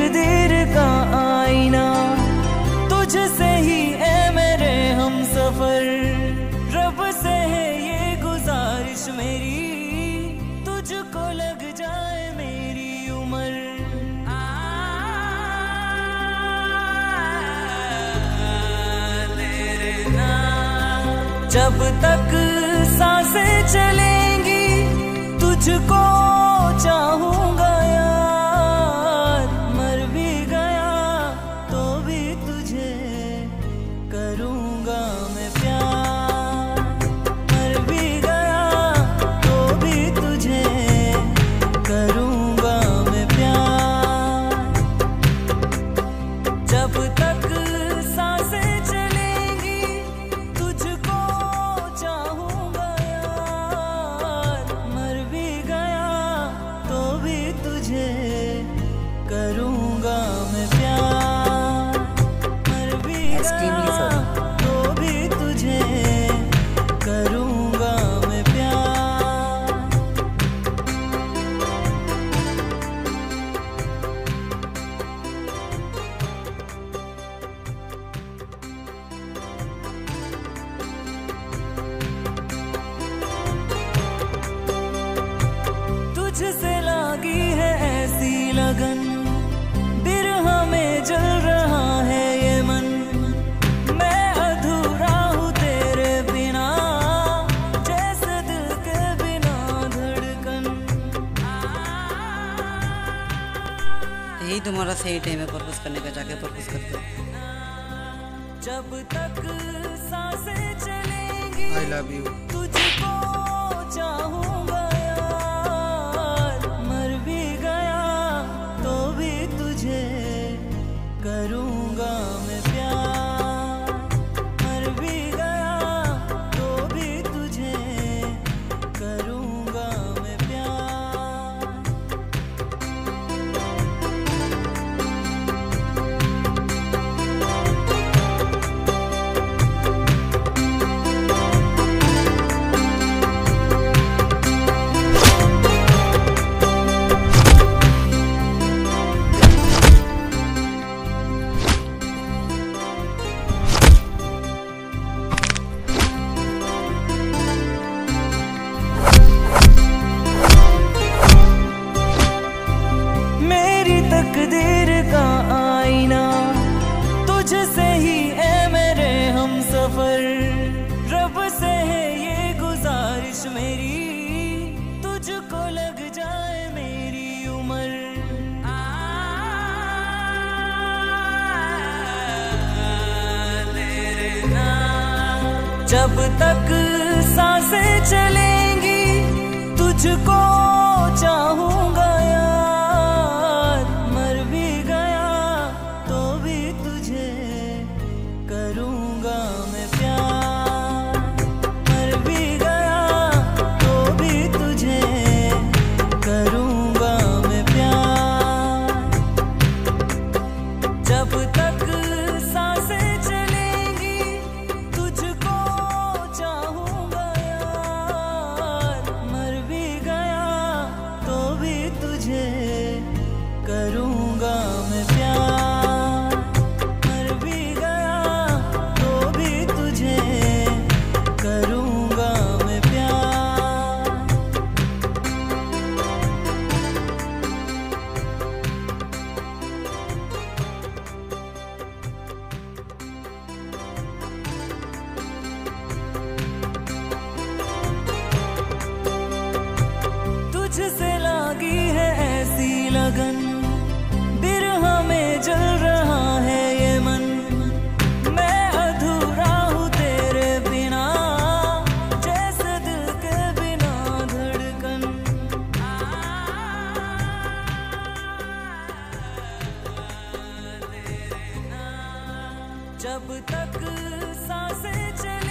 तकदीर का आईना, तुझसे ही है मेरे हम सफ़र। रब से है ये गुजारिश मेरी, तुझको लग जाए मेरी उम्र। जब तक साँसें चलेंगी, तुझको चाहूँगा यही तुम्हारा सही टाइम है प्रपोज करने का जाके प्रपोज कर दो। जब तक साँसें चलेंगी आई लव यू तुझको चाहूँगा यार। मर भी गया तो भी तुझे करूँगा। जब तक साँसें चलेंगी तुझको तुझसे लागी है ऐसी लगन। बिरहा में जल रहा है ये मन। मैं अधूरा हूँ तेरे बिना, जैसे दिल के बिना धड़कन। जब तक साँसें चलेंगी